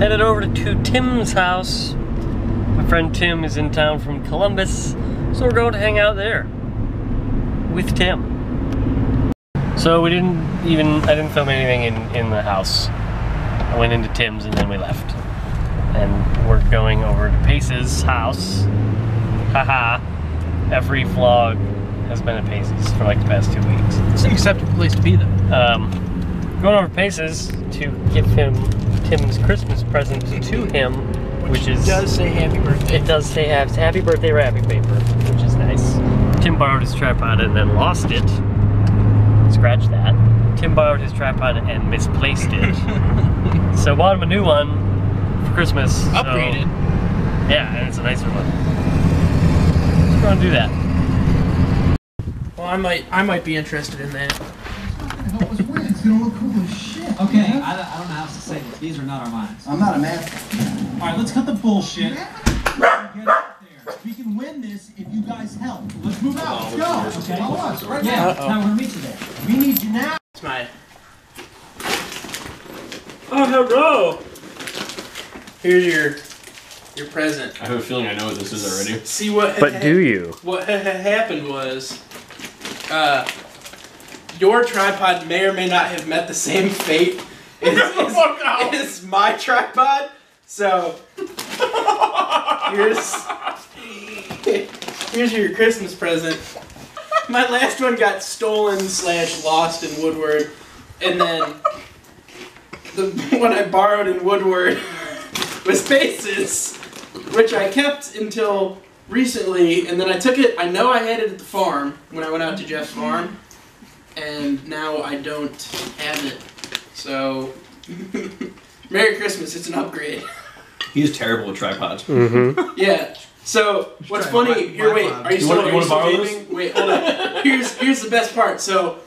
Headed over to Tim's house. My friend Tim is in town from Columbus, so we're going to hang out there with Tim. So we didn't even, I didn't film anything in, in the house. I went into Tim's and then we left. And we're going over to Pace's house. Haha. Every vlog has been at Pace's for like the past two weeks. It's an acceptable place to be, though. Um, going over to Pace's to give him Tim's Christmas present to mm-hmm. him, which, is it does say happy birthday. it does say have happy birthday wrapping paper, which is nice. Tim borrowed his tripod and then lost it. Scratch that. Tim borrowed his tripod and misplaced it. so bought him a new one for Christmas. so- Upgraded. yeah, and it's a nicer one. So we're gonna do that. Well, I might, I might be interested in that. Okay, I, don't- I don't know how else to say this. These are not our minds. I'm not a math. All right, let's cut the bullshit. Get out there. We can win this if you guys help. Let's move out. Let's go. Okay. Follow us right Yeah, now. that's how we're gonna meet you there. We need you now. It's my. Oh, hello! Here's your, your present. I have a feeling I know what this is already. See what? But do you? What ha- ha- happened was, uh, your tripod may or may not have met the same fate as, as, as my tripod. So here's here's your Christmas present. My last one got stolen slash lost in Woodward, and then the one I borrowed in Woodward was Pace's, which I kept until recently, and then I took it. I know I had it at the farm when I went out to Jeff's farm, and now I don't have it. So, Merry Christmas! It's an upgrade. He's terrible with tripods. Mm-hmm. Yeah. So what's trying to funny buy- here? buy Wait, one. are you You still, wanna- you are you still borrow this? Wait, hold on. Here's here's the best part. So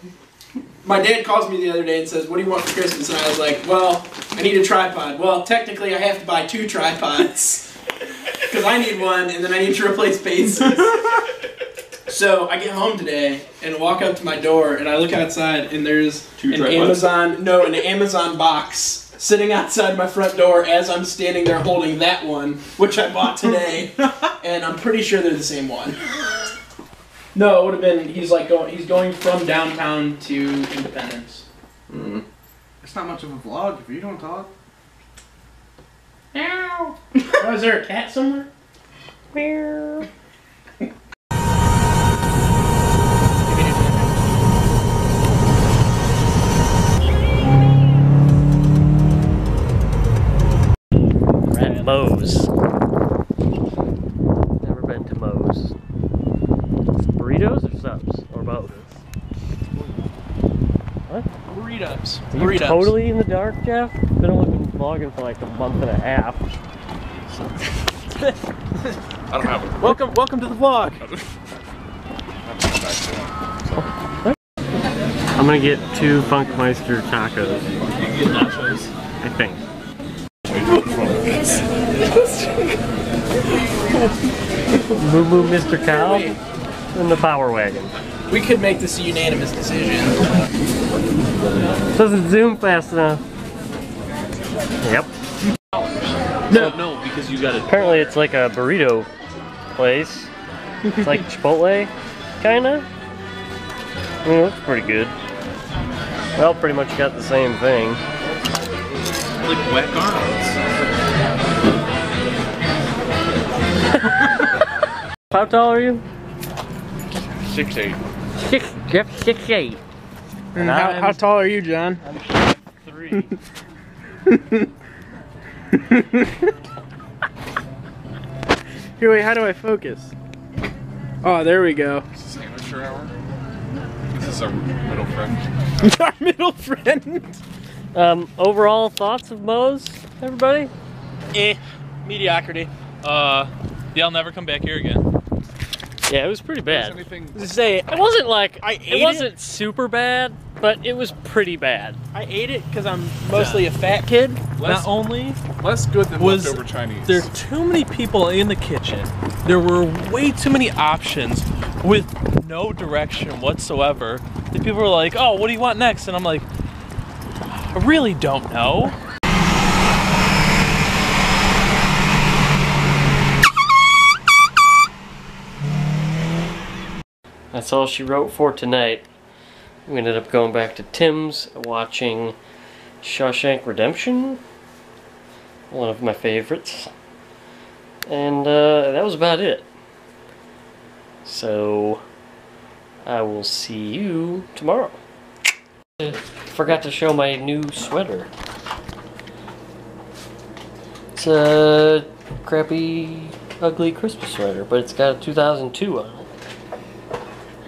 my dad calls me the other day and says, "What do you want for Christmas?" And I was like, "Well, I need a tripod." Well, technically, I have to buy two tripods because I need one, and then I need to replace Pace's. So I get home today and walk up to my door, and I look outside, and there's Two an tripods? Amazon no, an Amazon box sitting outside my front door as I'm standing there holding that one, which I bought today, and I'm pretty sure they're the same one. No, it would have been. He's like going. He's going from downtown to Independence. Mm-hmm. It's not much of a vlog if you don't talk. Meow. oh, is there a cat somewhere? Meow. Moe's. Never been to Moe's. Burritos or subs? Or both? What? Burritos. Are you Burritos. totally in the dark, Jeff? Been only been vlogging for like a month and a half. I don't have Welcome, welcome to the vlog. I'm gonna get two Funkmeister tacos, You get nachos. I think. Moo Moo Mr. Cow in the Power Wagon. We could make this a unanimous decision. Doesn't zoom fast enough. Yep. No, no, because you got it. Apparently it's like a burrito place. It's like Chipotle, kinda. I mean, it looks pretty good. Well, pretty much got the same thing. Like wet garments. How tall are you? Six eight. Six, Jeff, six eight. And how, I'm- how tall are you, Jon? Three. Here, wait. How do I focus? Oh, there we go. This is amateur hour. This is our middle friend. Our middle friend. Um, overall thoughts of Moe's, everybody? Eh, mediocrity. Uh, yeah, I'll never come back here again. Yeah, it was pretty bad. Anything? To say, It wasn't like I it ate it. wasn't super bad, but it was pretty bad. I ate it because I'm mostly a fat kid. Not only Less good than Was leftover Chinese. there are too many people in the kitchen, there were way too many options with no direction whatsoever. The people were like, "Oh, what do you want next?" And I'm like, "I really don't know." That's all she wrote for tonight. We ended up going back to Tim's, watching Shawshank Redemption, one of my favorites. And uh, that was about it. So, I will see you tomorrow. Uh, Forgot to show my new sweater. It's a crappy, ugly Christmas sweater, but it's got a 2002 on it.